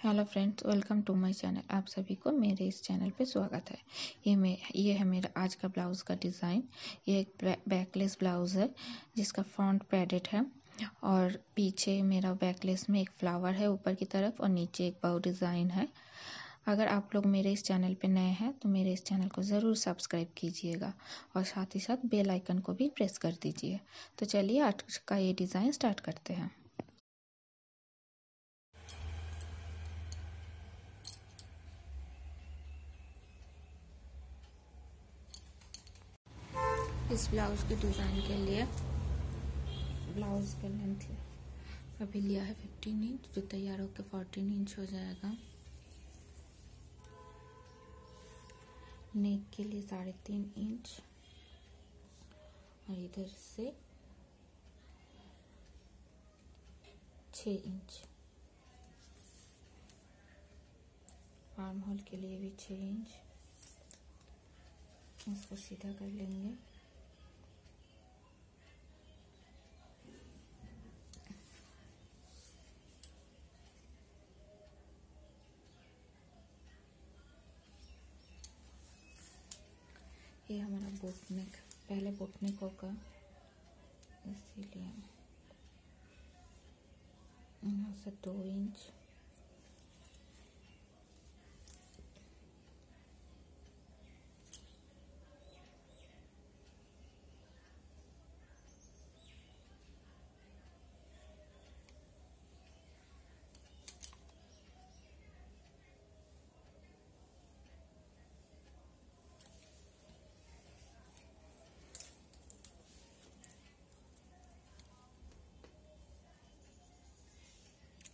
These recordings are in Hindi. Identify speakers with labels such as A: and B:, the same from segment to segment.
A: Hello friends welcome to my channel आप सभी को मेरे इस चैनल पे स्वागत है। ये मे, ये है मेरा आज का ब्लाउज़ का डिज़ाइन ये एक बैकलेस ब्लाउज़ है, जिसका फ्रंट पैडेड है और पीछे मेरा बैकलेस में एक फ्लावर है ऊपर की तरफ़ और नीचे एक बाउ डिज़ाइन है। अगर आप लोग मेरे इस चैनल पे नए हैं तो मेरे इस चैनल को ज़रूर सब्सक्राइब कीजिएगा और साथ ही साथ बेल आइकन को भी प्रेस कर दीजिए। तो चलिए आज का ये डिज़ाइन स्टार्ट करते हैं। इस ब्लाउज के डिज़ाइन के लिए। ब्लाउज का लेंथ अभी लिया है फिफ्टीन इंच जो तैयार होकर फोर्टीन इंच हो जाएगा। नेक के लिए साढ़े तीन इंच और इधर से छ इंच आर्म होल के लिए भी छ इंच इसको सीधा कर लेंगे। बोटनेक पहले बोटनेक होगा इसीलिए। यहाँ से दो इंच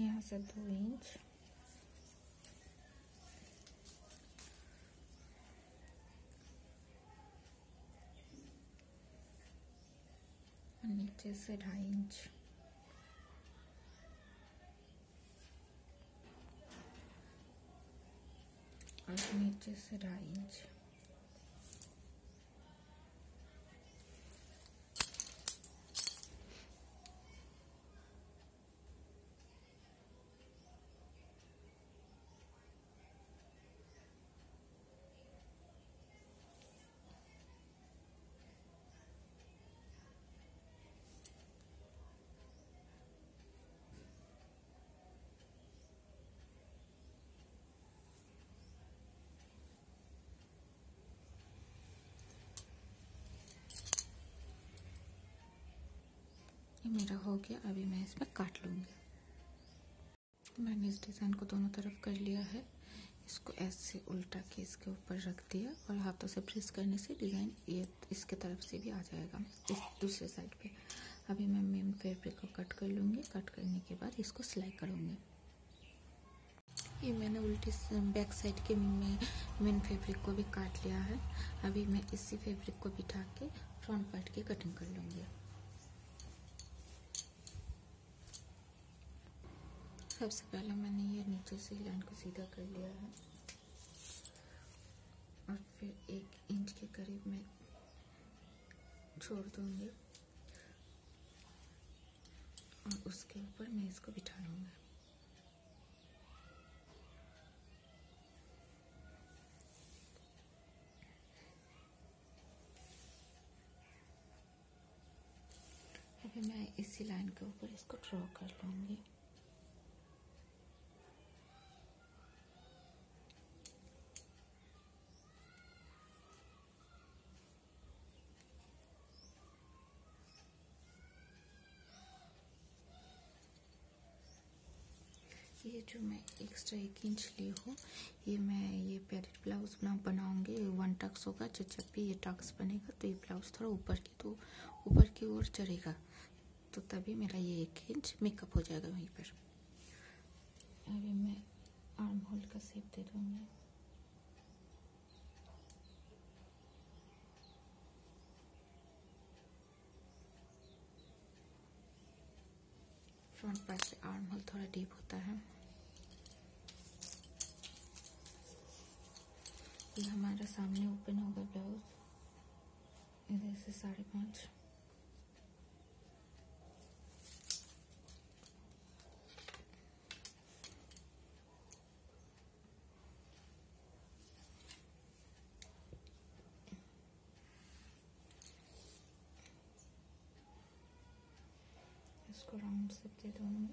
A: यहाँ से दो इंच नीचे से ढाई मेरा हो गया, अभी मैं इसमें काट लूँगी। मैंने इस डिज़ाइन को दोनों तरफ़ कर लिया है। इसको ऐसे उल्टा के इसके ऊपर रख दिया और हाथों से प्रेस करने से डिज़ाइन ये इसके तरफ़ से भी आ जाएगा, इस दूसरे साइड पे। अभी मैं मेन फैब्रिक को कट कर लूँगी। कट करने के बाद इसको सिलाई करूँगी। ये मैंने उल्टी बैक साइड के मेन फैब्रिक को भी काट लिया है। अभी मैं इसी फैब्रिक को बिठा के फ्रंट पार्ट की कटिंग कर लूँगी। सबसे पहले मैंने ये नीचे से लाइन को सीधा कर लिया है। और फिर एक इंच के करीब मैं छोड़ दूँगी। और उसके ऊपर मैं इसको बिठा लूँगी। अभी मैं इसी लाइन के ऊपर इसको ड्रॉ कर लूँगी। ये जो मैं एक्स्ट्रा एक इंच ली हूँ, ये मैं, ये पैरेट ब्लाउज बनाऊँगी। वन टक्स होगा, जब भी ये टक्स बनेगा तो ये ब्लाउज थोड़ा ऊपर की तो ऊपर की ओर चढ़ेगा। तो तभी मेरा ये एक इंच मेकअप हो जाएगा वहीं पर। अभी मैं आर्म होल का सेप दे दूँगी। फ्रंट पार्ट से आर्म होल थोड़ा डीप होता है। ये हमारा सामने ओपन होगा ब्लाउज इधर से साढ़े पाँच इसको राउंड से दे दूँगी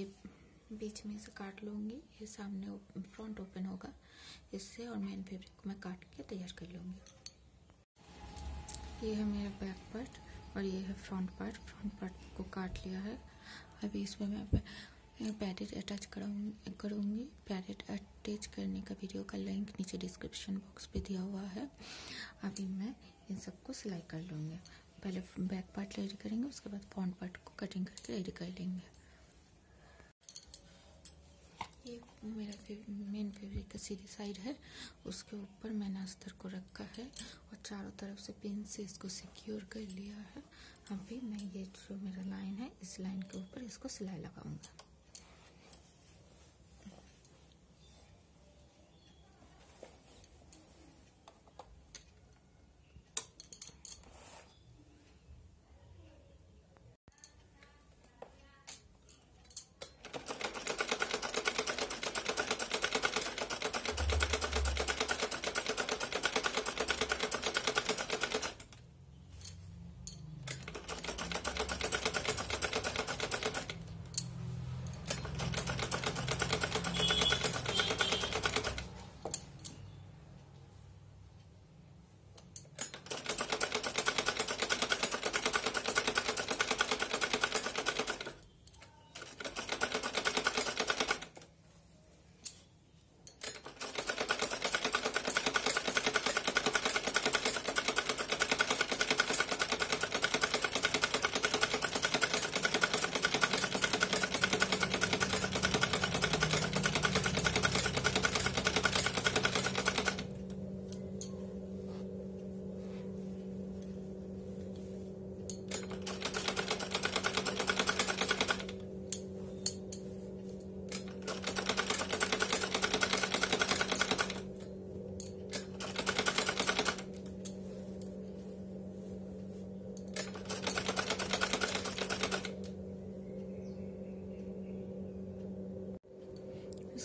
A: ये बीच में से काट लूँगी, ये सामने फ्रंट ओपन होगा, इससे और मेन फैब्रिक को मैं काट के तैयार कर लूँगी। ये है मेरा बैक पार्ट और ये है फ्रंट पार्ट फ्रंट पार्ट को काट लिया है। अभी इसमें मैं पैरेट अटैच करूँगी। पैरेट अटैच करने का वीडियो का लिंक नीचे डिस्क्रिप्शन बॉक्स पे दिया हुआ है। अभी मैं इन सबको सिलाई कर लूँगी। पहले बैक पार्ट रेडी करेंगे, उसके बाद फ्रंट पार्ट को कटिंग करके रेडी कर लेंगे ये मेरा मेन फैब्रिक का सीधी साइड है। उसके ऊपर मैंने अस्तर को रखा है और चारों तरफ़ से पिन से इसको सिक्योर कर लिया है। अभी मैं ये जो मेरा लाइन है, इस लाइन के ऊपर इसको सिलाई लगाऊँगा।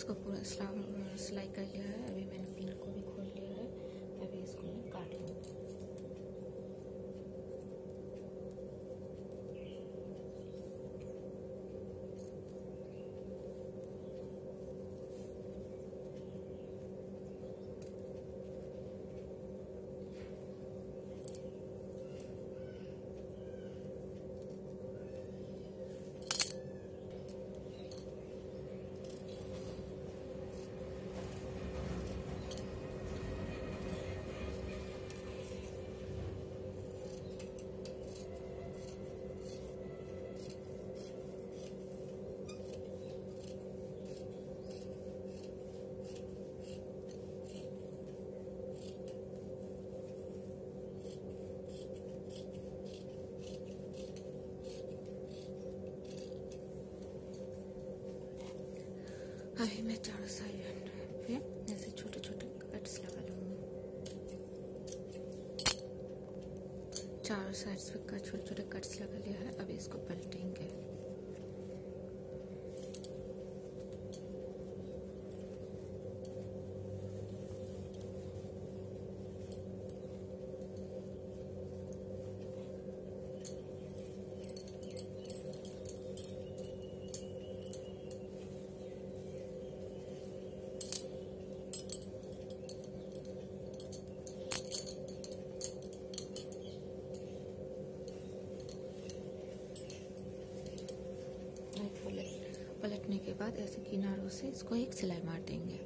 A: इसको पूरा सिलाई कर लिया है अभी मैं चारों साइड पे ऐसे छोटे छोटे कट्स लगा लूँगी। चारों साइड्स पे छोटे छोटे कट्स लगा लिया है, अभी इसको पलटेंगे पलटने के बाद ऐसे किनारों से इसको एक सिलाई मार देंगे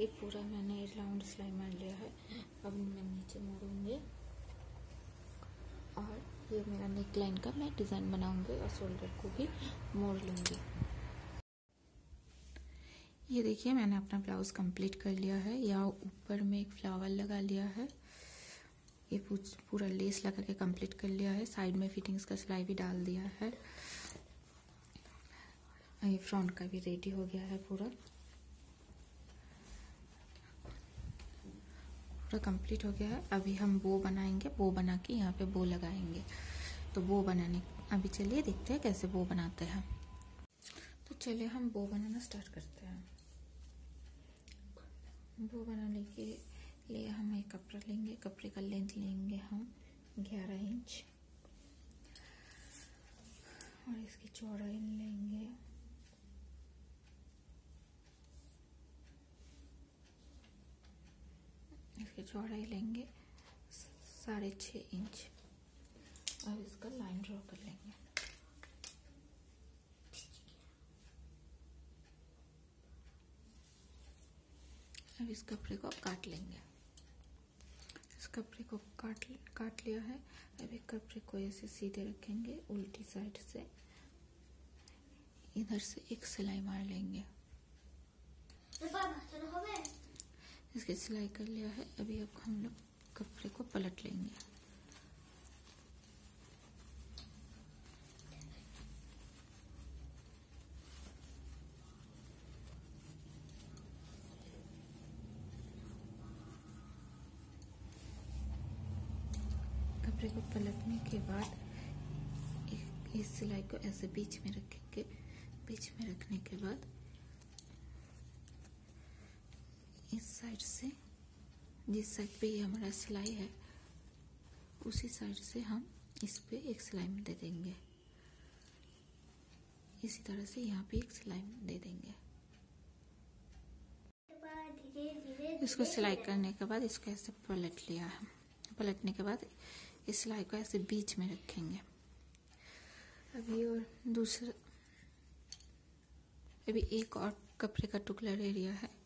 A: ये पूरा मैंने राउंड सिलाई मार लिया है। अब मैं नीचे मोड़ूँगी और ये मेरा नेक लाइन का मैं डिज़ाइन बनाऊँगी और शोल्डर को भी मोड़ लूँगी। ये देखिए, मैंने अपना ब्लाउज़ कंप्लीट कर लिया है। यहाँ ऊपर में एक फ्लावर लगा लिया है। ये पूरा लेस लगा के कंप्लीट कर लिया है। साइड में फिटिंग्स का सिलाई भी डाल दिया है। ये फ्रंट का भी रेडी हो गया है पूरा। पूरा कंप्लीट हो गया है। अभी हम बो बनाएँगे बो बना के यहाँ पे बो लगाएँगे। तो बो बनाने, अभी चलिए देखते हैं कैसे बो बनाते हैं। तो चलिए हम बो बनाना स्टार्ट करते हैं। बो बनाने के लिए हम एक कपड़ा लेंगे, कपड़े का लेंथ लेंगे हम ग्यारह इंच। और इसकी चौड़ाई लेंगे। इसकी चौड़ाई लेंगे। साढ़े छः इंच। अब इसका लाइन ड्रॉ कर लेंगे। अब इस कपड़े को काट लेंगे। इस कपड़े को काट काट लिया है। अब एक कपड़े को ऐसे सीधे रखेंगे उल्टी साइड से। इधर से एक सिलाई मार लेंगे। इसकी सिलाई कर लिया है। अभी अब हम लोग कपड़े को पलट लेंगे। कपड़े को पलटने के बाद इस सिलाई को ऐसे बीच में रखेंगे। बीच में रखने के बाद इस साइड से, जिस साइड पे ये हमारा सिलाई है, उसी साइड से हम इस पे एक सिलाई दे देंगे। इसी तरह से यहाँ पे एक सिलाई दे देंगे। इसको सिलाई करने के बाद इसको ऐसे पलट लिया है। पलटने के बाद इस सिलाई को ऐसे बीच में रखेंगे। अभी और दूसरा, अभी एक और कपड़े का टुकड़ा एरिया है।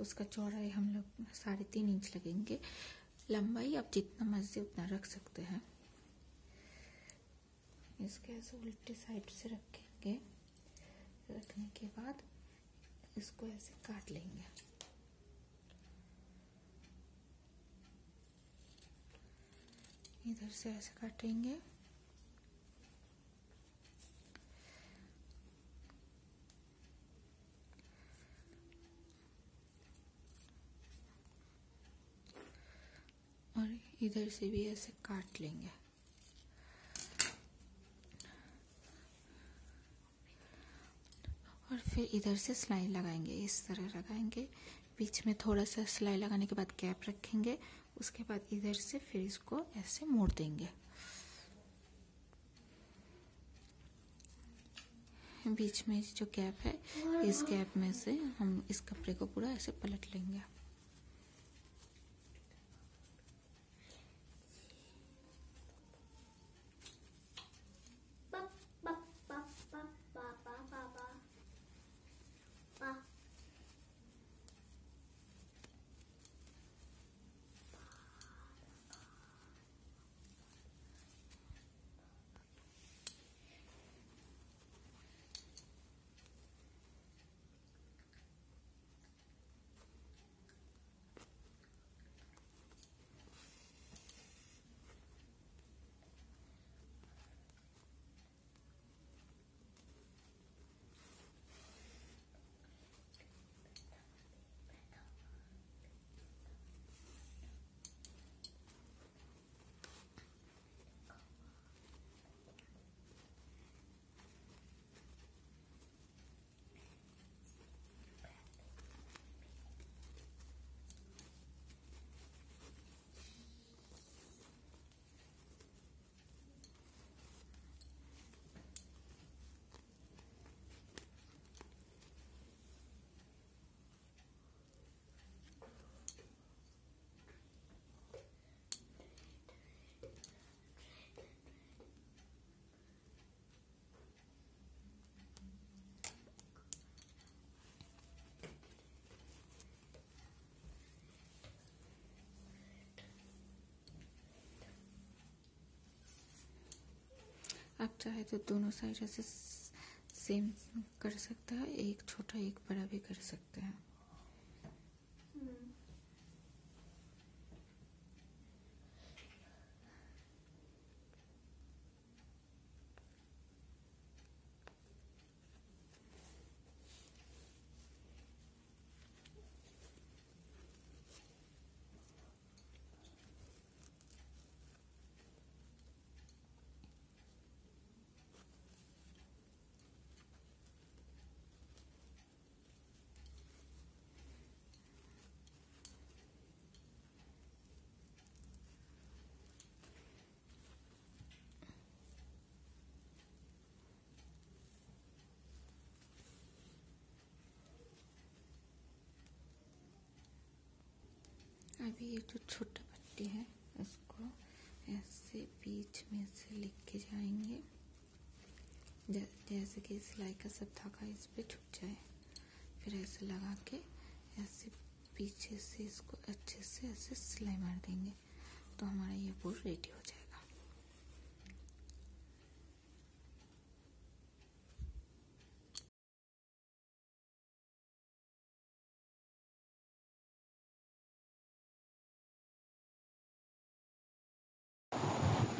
A: उसका चौड़ाई हम लोग साढ़े तीन इंच लगेंगे। लंबाई आप जितना मर्ज़ी उतना रख सकते हैं। इसके ऐसे उल्टे साइड से रखेंगे। रखने के बाद इसको ऐसे काट लेंगे। इधर से ऐसे काटेंगे और इधर से भी ऐसे काट लेंगे। और फिर इधर से सिलाई लगाएँगे, इस तरह लगाएँगे। बीच में थोड़ा सा सिलाई लगाने के बाद गैप रखेंगे, उसके बाद इधर से फिर इसको ऐसे मोड़ देंगे। बीच में जो गैप है, इस गैप में से हम इस कपड़े को पूरा ऐसे पलट लेंगे। चाहे तो दोनों साइड ऐसे सेम कर सकता है, एक छोटा, एक बड़ा भी कर सकते हैं। अभी ये जो छोटा पट्टी है, उसको ऐसे बीच में से लिख के जाएँगे जैसे कि सिलाई का सब धागा इस पर छुप जाए। फिर ऐसे लगा के ऐसे पीछे से इसको अच्छे से ऐसे सिलाई मार देंगे। तो हमारा ये बोर्ड रेडी हो जाएगा।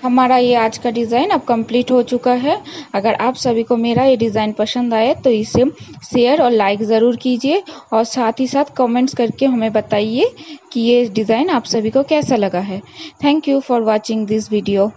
A: हमारा ये आज का डिज़ाइन अब कंप्लीट हो चुका है। अगर आप सभी को मेरा ये डिज़ाइन पसंद आए तो इसे शेयर और लाइक ज़रूर कीजिए और साथ ही साथ कमेंट्स करके हमें बताइए कि ये डिज़ाइन आप सभी को कैसा लगा है। Thank you for watching this video